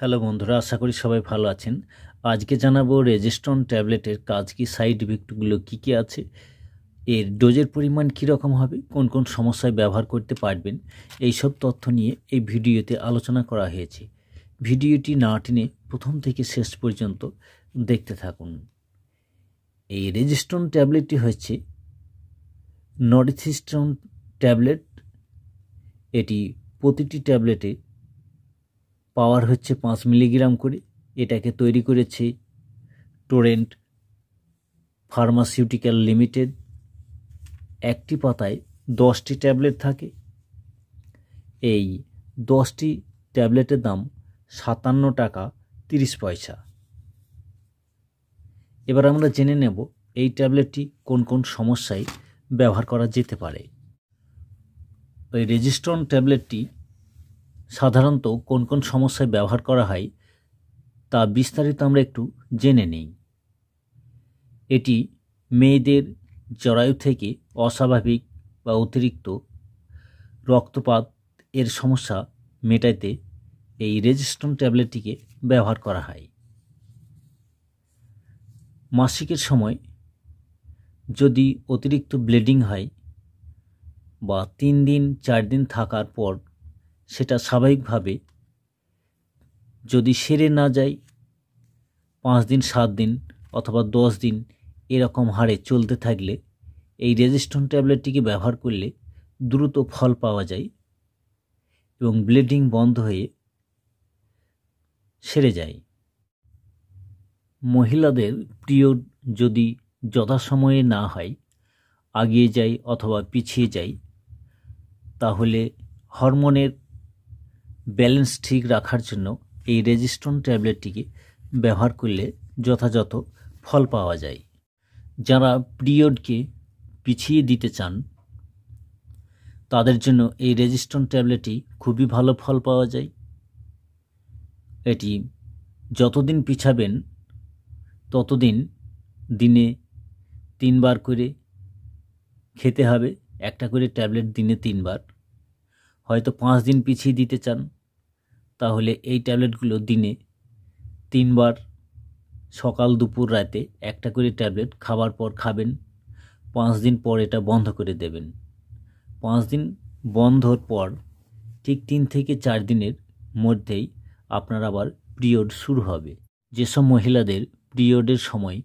Hello বন্ধুরা, আশা করি সবাই ভালো আছেন। আজকে জানাব রেজিস্ট্রন ট্যাবলেটের কাজ কি, সাইড ইফেক্টগুলো কী কী আছে, এর ডোজের পরিমাণ কী রকম হবে, কোন কোন সমস্যায় ব্যবহার করতে পারবেন এই সব তথ্য নিয়ে এই ভিডিওতে আলোচনা করা হয়েছে। ভিডিওটি না টেনে প্রথম থেকে শেষ পর্যন্ত দেখতে থাকুন। এই রেজিস্ট্রন ট্যাবলেটটি হচ্ছে নর্থিস্টন ট্যাবলেট। এটি প্রতিটি ট্যাবলেটে পাওয়ার হচ্ছে পাঁচ মিলিগ্রাম করে। এটাকে তৈরি করেছে টোরেন্ট ফার্মাসিউটিক্যাল লিমিটেড একটি পাতায় দশটি ট্যাবলেট থাকে। এই দশটি ট্যাবলেটের দাম সাতান্ন টাকা তিরিশ পয়সা। এবার আমরা জেনে নেব এই ট্যাবলেটটি কোন কোন সমস্যায় ব্যবহার করা যেতে পারে। ওই রেজিস্ট্রন ট্যাবলেটটি সাধারণত কোন কোন সমস্যায় ব্যবহার করা হয়, তা বিস্তারিত আমরা একটু জেনে নেই। এটি মেয়েদের জরায়ু থেকে অস্বাভাবিক বা অতিরিক্ত রক্তপাত এর সমস্যা মেটাইতে এই রেজিস্ট্রন ট্যাবলেটটিকে ব্যবহার করা হয়। মাসিকের সময় যদি অতিরিক্ত ব্লিডিং হয় বা তিন দিন, চার দিন থাকার পর সেটা স্বাভাবিকভাবে যদি সেরে না যায়, পাঁচ দিন, সাত দিন অথবা দশ দিন এরকম হারে চলতে থাকলে এই রেজিস্ট্রন ট্যাবলেটটিকে ব্যবহার করলে দ্রুত ফল পাওয়া যায় এবং ব্লিডিং বন্ধ হয়ে সেরে যায়। মহিলাদের পিরিয়ড যদি যথাসময়ে না হয়, আগিয়ে যায় অথবা পিছিয়ে যায়, তাহলে হরমোনের ব্যালেন্স ঠিক রাখার জন্য এই রেজিস্ট্রন ট্যাবলেটটিকে ব্যবহার করলে যথাযথ ফল পাওয়া যায়। যারা পিরিয়ডকে পিছিয়ে দিতে চান, তাদের জন্য এই রেজিস্ট্রন ট্যাবলেটটি খুবই ভালো ফল পাওয়া যায়। এটি যতদিন পিছাবেন, ততদিন দিনে তিনবার করে খেতে হবে, একটা করে ট্যাবলেট দিনে তিনবার। হয়তো পাঁচ দিন পিছিয়ে দিতে চান তাহলে এই ট্যাবলেটগুলো দিনে তিনবার সকাল, দুপুর, রাতে একটা করে ট্যাবলেট খাবার পর খাবেন। পাঁচ দিন পর এটা বন্ধ করে দেবেন। পাঁচ দিন বন্ধর পর ঠিক তিন থেকে চার দিনের মধ্যেই আপনার আবার পিরিয়ড শুরু হবে। যেসব মহিলাদের পিরিয়ডের সময়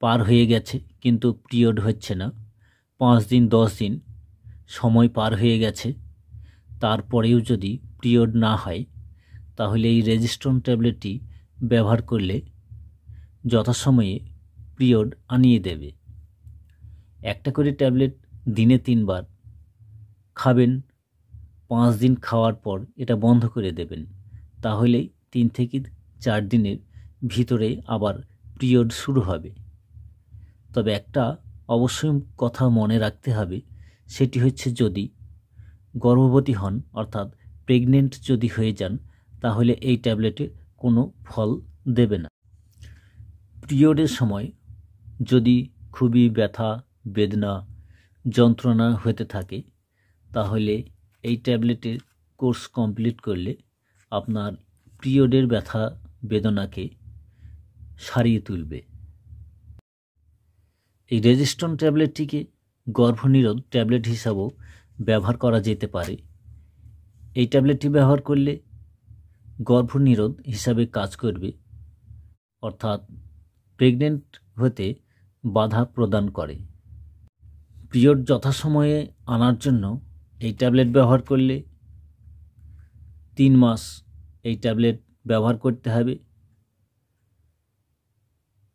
পার হয়ে গেছে কিন্তু পিরিয়ড হচ্ছে না, পাঁচ দিন, দশ দিন সময় পার হয়ে গেছে, তারপরেও যদি পিরিয়ড না হয় তাহলে এই রেজিস্ট্রন ট্যাবলেটটি ব্যবহার করলে যথাসময়ে পিরিয়ড আনিয়ে দেবে। একটা করে ট্যাবলেট দিনে তিনবার। খাবেন, পাঁচ দিন খাওয়ার পর এটা বন্ধ করে দেবেন। তাহলেই তিন থেকে চার দিনের ভিতরে আবার পিরিয়ড শুরু হবে। তবে একটা অবশ্যই কথা মনে রাখতে হবে, সেটি হচ্ছে যদি গর্ভবতী হন, অর্থাৎ প্রেগনেন্ট যদি হয়ে যান তাহলে এই ট্যাবলেটে কোনো ফল দেবে না। পিরিয়ডের সময় যদি খুবই ব্যথা, বেদনা, যন্ত্রণা হতে থাকে, তাহলে এই ট্যাবলেটের কোর্স কমপ্লিট করলে আপনার পিরিয়ডের ব্যথা, বেদনাকে সারিয়ে তুলবে। এই রেজিস্ট্রন ট্যাবলেটটিকে গর্ভনিরোধ ট্যাবলেট হিসাবেও ব্যবহার করা যেতে পারে। এই ট্যাবলেটটি ব্যবহার করলে গর্ভনিরোধ হিসাবে কাজ করবে, অর্থাৎ প্রেগনেন্ট হতে বাধা প্রদান করে। পিরিয়ড যথাসময়ে আনার জন্য এই ট্যাবলেট ব্যবহার করলে তিন মাস এই ট্যাবলেট ব্যবহার করতে হবে।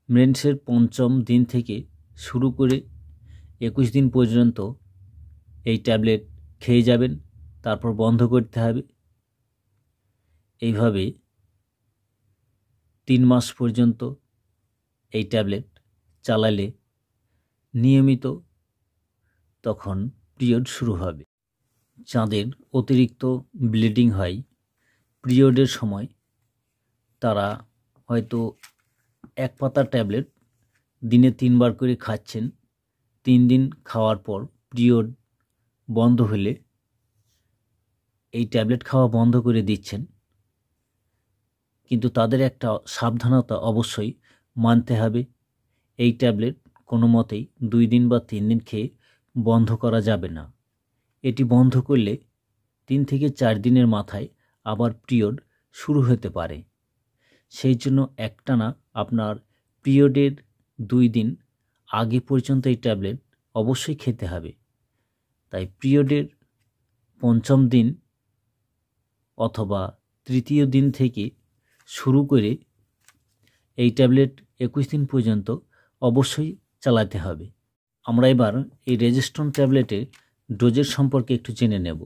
মেন্সের পঞ্চম দিন থেকে শুরু করে একুশ দিন পর্যন্ত এই ট্যাবলেট খেয়ে যাবেন, তারপর বন্ধ করতে হবে। এইভাবে তিন মাস পর্যন্ত এই ট্যাবলেট চালালে নিয়মিত তখন পিরিয়ড শুরু হবে। যাদের অতিরিক্ত ব্লিডিং হয়, পিরিয়ডের সময় তারা হয়তো এক পাতা ট্যাবলেট দিনে তিনবার করে খাচ্ছেন। তিন দিন খাওয়ার পর পিরিয়ড বন্ধ হলে এই ট্যাবলেট খাওয়া বন্ধ করে দিচ্ছেন। কিন্তু তাদের একটা সাবধানতা অবশ্যই মানতে হবে। এই ট্যাবলেট কোনো মতেই দুই দিন বা তিন দিন খেয়ে বন্ধ করা যাবে না। এটি বন্ধ করলে তিন থেকে চার দিনের মাথায় আবার পিরিয়ড শুরু হতে পারে। সেই জন্য একটানা আপনার পিরিয়ডের দুই দিন আগে পর্যন্ত এই ট্যাবলেট অবশ্যই খেতে হবে। তাই পিরিয়ডের পঞ্চম দিন অথবা তৃতীয় দিন থেকে শুরু করে এই ট্যাবলেট একুশ দিন পর্যন্ত অবশ্যই চালাতে হবে। আমরা এবার এই রেজিস্ট্রন ট্যাবলেটের ডোজের সম্পর্কে একটু জেনে নেব।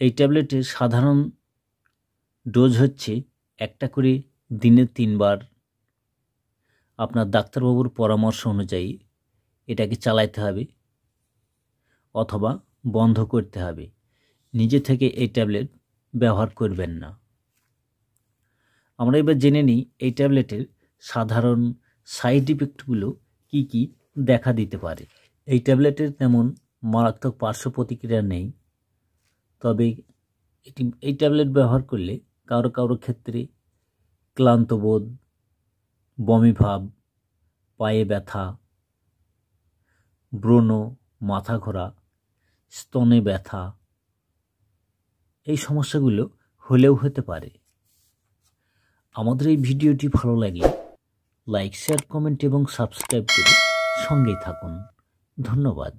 এই ট্যাবলেটের সাধারণ ডোজ হচ্ছে একটা করে দিনে তিনবার। আপনার ডাক্তারবাবুর পরামর্শ অনুযায়ী এটাকে চালাইতে হবে অথবা বন্ধ করতে হবে। নিজে থেকে এই ট্যাবলেট ব্যবহার করবেন না। আমরা এবার জেনে নিই এই ট্যাবলেটের সাধারণ সাইড ইফেক্টগুলো কি কি দেখা দিতে পারে। এই ট্যাবলেটের তেমন মারাত্মক পার্শ্ব প্রতিক্রিয়া নেই, তবে এটি, এই ট্যাবলেট ব্যবহার করলে কারও কারও ক্ষেত্রে ক্লান্তবোধ বমিভাব পায়ে ব্যথা, ব্রণ, মাথা ঘোরা, স্তনে ব্যথা, এই সমস্যাগুলো হলেও হতে পারে। আমাদের এই ভিডিওটি ভালো লাগলে লাইক শেয়ার কমেন্ট এবং সাবস্ক্রাইব করে সঙ্গেই থাকুন। ধন্যবাদ।